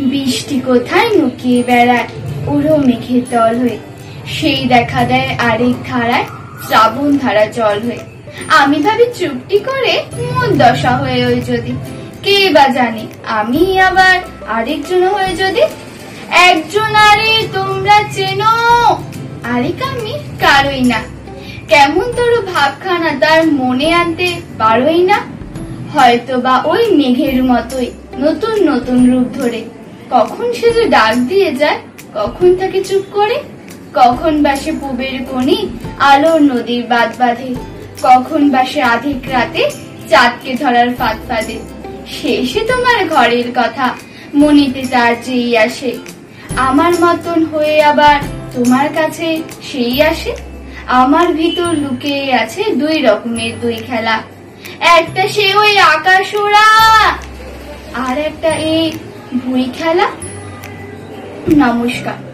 বৃষ্টি কোথায় লুকিয়ে বেড়ায়? উড়ো মেঘের দল হয়ে। সেই দেখা দেয় আরেক ধারায় শ্রাবণ ধারা জল হয়ে। আমি ভাবি চুপটি করে মন দশা হয়ে ওই যদি। কে বা জানে, আমি আবার আরেকজন হয়ে যদি। একজন আরে তোমরা চেনো, আরেক আমি কারোই না। কেমন তোর ভাবখানা তার মনে আনতে পারোই না। হয়তো বা ওই মেঘের মতোই নতুন নতুন রূপ ধরে। কখন সে যে ডাক দিয়ে যায়, কখন তাকে চুপ করে? কখন বাসে পুবের কোণে আলোর নদীর বাদ বাঁধে? কখন বাসে আধিক রাতে চাঁদকে ধরার ফাঁদ ফাঁদে? শেষে তোমার ঘরের কথা, মনিতে তার যেই আসে। আমার মতন হয়ে আবার তোমার কাছে সেই আসে? আমার ভিতর লুকিয়ে আছে দুই রকমের দুই খেলা। একটা সে ওই আকাশ ওড়া, আর একটা এই ভুই খেলা। নমস্কার।